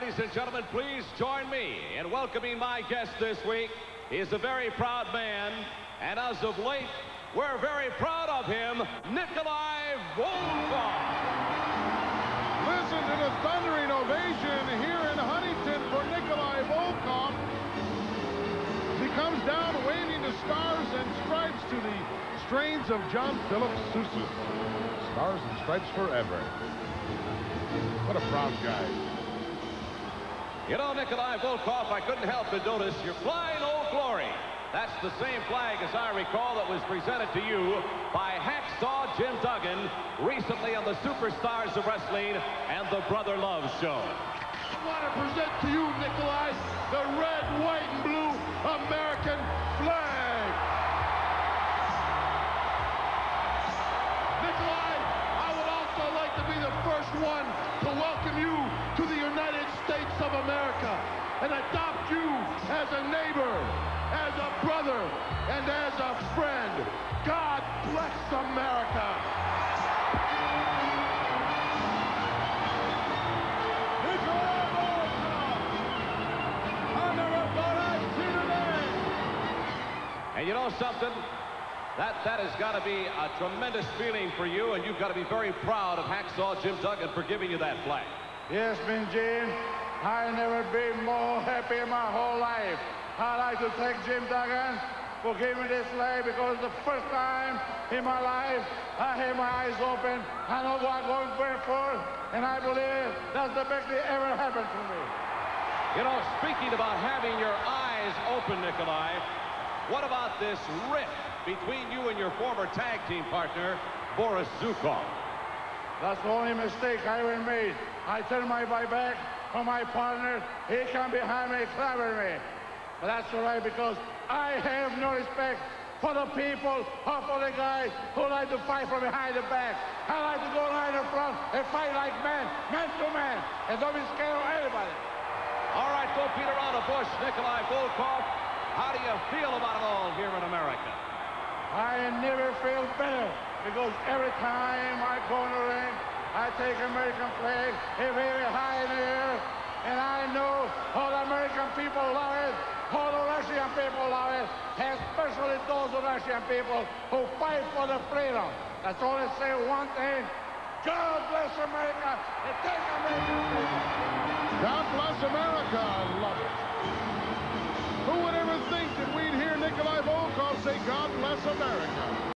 ladies and gentlemen, please join me in welcoming my guest this week. He is a very proud man, and as of late, we're very proud of him, Nikolai Volkoff. Listen to the thundering ovation here in Huntington for Nikolai Volkoff. He comes down waving the stars and stripes to the strains of John Philip Sousa. Stars and stripes forever. What a proud guy. You know, Nikolai Volkoff, I couldn't help but notice you're flying Old Glory. That's the same flag, as I recall, that was presented to you by Hacksaw Jim Duggan recently on the Superstars of Wrestling and the Brother Love Show. I want to present to you, Nikolai, the red, white, of America and adopt you as a neighbor, as a brother, and as a friend. God bless America. And you know something? That, that has got to be a tremendous feeling for you, and you've got to be very proud of Hacksaw Jim Duggan for giving you that flag. Yes, Ben Gene. I never been more happy in my whole life. I'd like to thank Jim Duggan for giving me this flag because the first time in my life I had my eyes open. I know what I'm going for, and I believe that's the best thing ever happened to me. You know, speaking about having your eyes open, Nikolai, what about this rift between you and your former tag team partner, Boris Zhukov? That's the only mistake I ever made. I turned my back on my partner. He come behind me, clever me. But that's all right because I have no respect for the people or for the guys who like to fight from behind the back. I like to go right in front and fight like men, man to man, and don't be scared of anybody. All right, beat around the bush, Nikolai Volkoff. How do you feel about it all here in America? I never feel better because every time I go in the ring, take American flag very high in the air, and I know all the American people love it, all the Russian people love it, especially those Russian people who fight for the freedom. That's only say one thing. God bless America and take freedom. God bless America. I love it. Who would ever think that we'd hear Nikolai Volkoff say, God bless America?